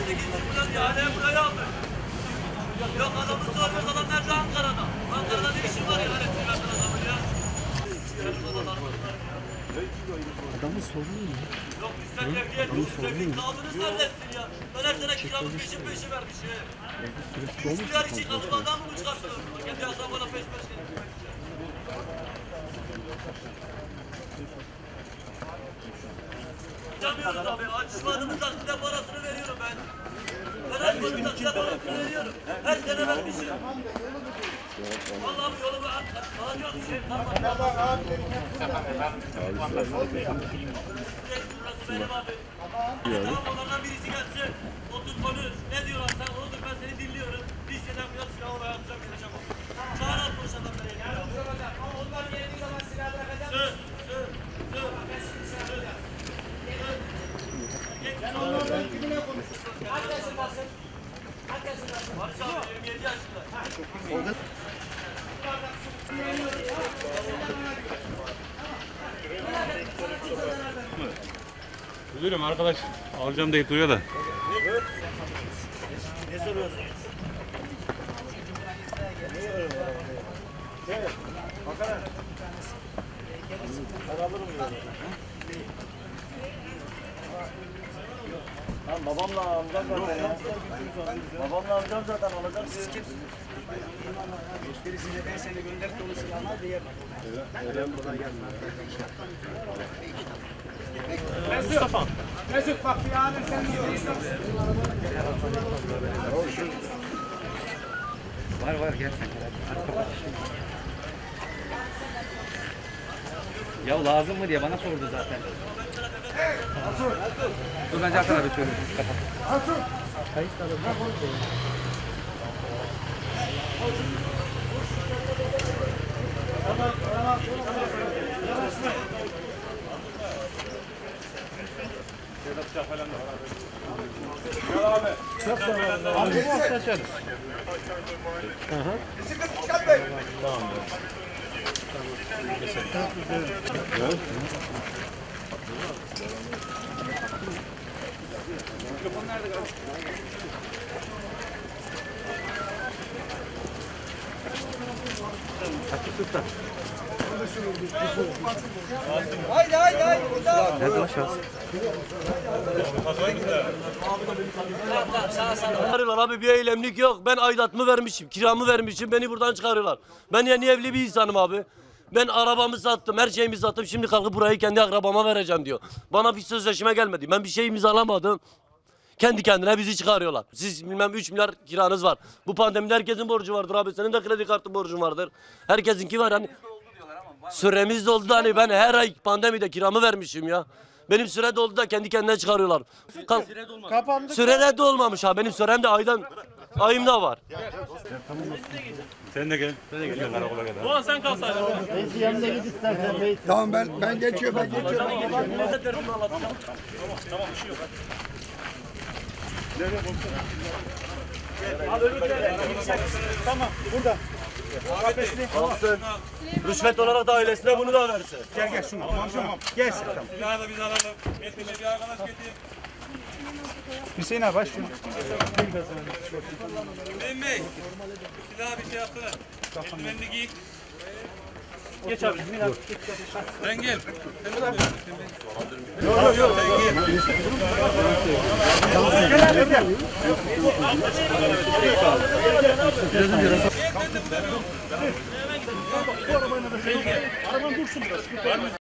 Hadi gitsin buradan ya. Hala buraya aldı. Yok adamı sormuyor. Adam nerede Ankara'da? Ankara'da ne işin var ya? Hani çıkartın adamı ya. Adamın sorunu ne? Yok bizden devriye yok. Devriye kaldınız neredesin ya? Ben her sene kiramı peşin peşin vermiş ya. Üsküdar için kalıp adam mı çıkarttı? Kendi yazan bana peş peş. Yapamıyoruz abi. Açmadığımız takside parasını. Ben açmadığım takside parasını veriyorum. Her sene vermişim. Vallahi bu yolu ben alacak bir şey kalmadı. Burası benim abi. Tamam onlardan birisi gelse otur konuş. Ne diyorlar sen Barış abi 27 yaşında. Üzülüyorum arkadaş. Alacağım deyip duruyor da. Lan babamla amcam zaten ya. Babamla amcam zaten alacak. Siz kimsiniz? Birisine ben seni gönder dolu silahlar diyemem. Mustafa. Mesut bak bir anı sen Var var gel sen. Ya lazım mı diye bana sordu zaten. Dur ben Cafer abi söyleyeyim. Kapat. Nerede lan şahıs? Çıkarıyorlar abi bir eylemlik yok. Ben aidatımı vermişim, kiramı vermişim. Beni buradan çıkarıyorlar. Ben yeni evli bir insanım abi. Ben arabamı sattım, her şeyimi sattım. Şimdi kalkıp burayı kendi akrabama vereceğim diyor. Bana bir sözleşme gelmedi. Ben bir şey imzalamadım. Kendi kendine bizi çıkarıyorlar. Siz bilmem 3 milyar kiranız var. Bu pandemide herkesin borcu vardır abi. Senin de kredi kartı borcun vardır. Herkesinki var hani. Süremiz doldu da hani ben her ay pandemide kiramı vermişim ya. Benim süre doldu da kendi kendine çıkarıyorlar. Kalk. Süre de dolmamış ha. Benim sürem de aydan ayımda var. Sen de gel. Sen de gel karakola kadar. Ulan sen kalsaydın. Tamam ben ben geçiyorum ben geçiyorum. Alsın. Rüşvet olarak da ailesine bunu da versin. Gel gel şunu. Tamam tamam. Gel sen tamam. Silahı da biz alalım. Getir bir arkadaş getir. Hüseyin abi baş şunu. Hüseyin Bey. Silahı bir şey yapsana. Eldivenini giy. Geç abi. Sen gel. Sen de